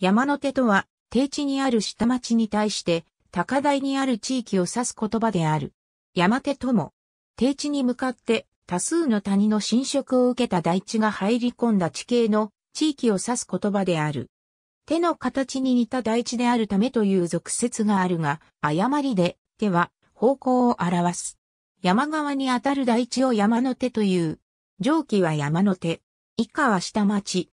山手とは、低地にある下町に対して、高台にある地域を指す言葉である。山手とも、低地に向かって多数の谷の侵食を受けた大地が入り込んだ地形の地域を指す言葉である。手の形に似た大地であるためという俗説があるが、誤りで、手は方向を表す。山側にあたる大地を山の手という。上記は山の手。以下は下町。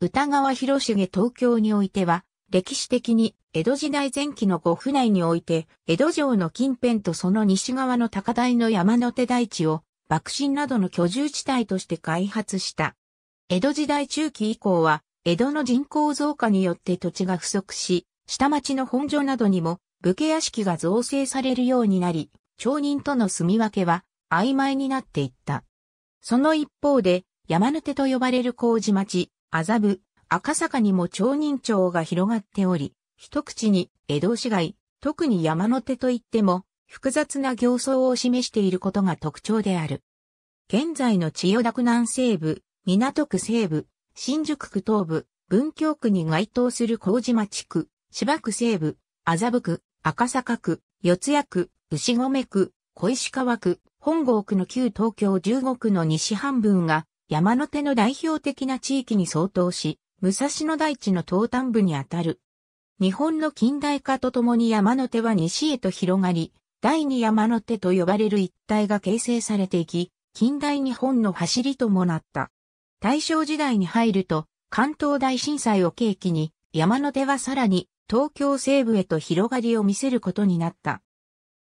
歌川広重東京においては、歴史的に江戸時代前期の五府内において、江戸城の近辺とその西側の高台の山の手大地を、幕臣などの居住地帯として開発した。江戸時代中期以降は、江戸の人口増加によって土地が不足し、下町の本所などにも武家屋敷が造成されるようになり、町人との住み分けは曖昧になっていった。その一方で、山の手と呼ばれる麹町、麻布、赤坂にも町人町が広がっており、一口に江戸市街、特に山手といっても、複雑な行走を示していることが特徴である。現在の千代田区南西部、港区西部、新宿区東部、文京区に該当する麹町区、芝区西部、麻布区、赤坂区、四谷区、牛込区、小石川区、本郷区の旧東京15区の西半分が山の手の代表的な地域に相当し、武蔵野台地の東端部にあたる。日本の近代化とともに山の手は西へと広がり、第二山の手と呼ばれる一帯が形成されていき、近代日本の走りともなった。大正時代に入ると、関東大震災を契機に、山の手はさらに東京西部へと広がりを見せることになった。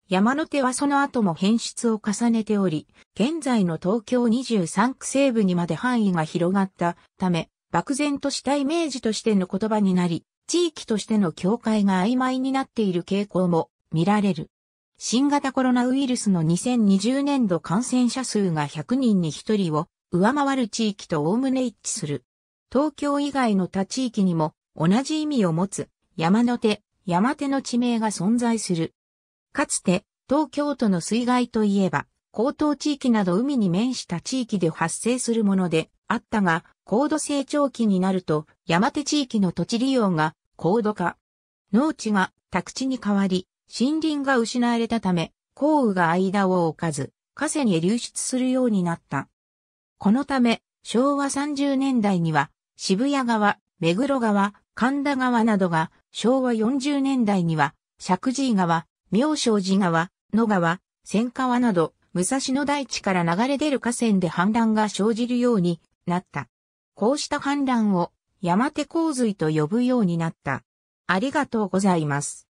山手はその後も変質を重ねており、現在の東京23区西部にまで範囲が広がったため、漠然としたイメージとしての言葉になり、地域としての境界が曖昧になっている傾向も見られる。新型コロナウイルスの2020年度感染者数が100人に1人を上回る地域と概ね一致する。東京以外の他地域にも同じ意味を持つ山手、山手の地名が存在する。かつて、東京都の水害といえば、高等地域など海に面した地域で発生するものであったが、高度成長期になると、山手地域の土地利用が高度化。農地が宅地に変わり、森林が失われたため、降雨が間を置かず、河川へ流出するようになった。このため、昭和30年代には、渋谷川、目黒川、神田川などが、昭和40年代には、石神井川、妙正寺川、野川、千川など、武蔵野大地から流れ出る河川で氾濫が生じるようになった。こうした氾濫を山手洪水と呼ぶようになった。ありがとうございます。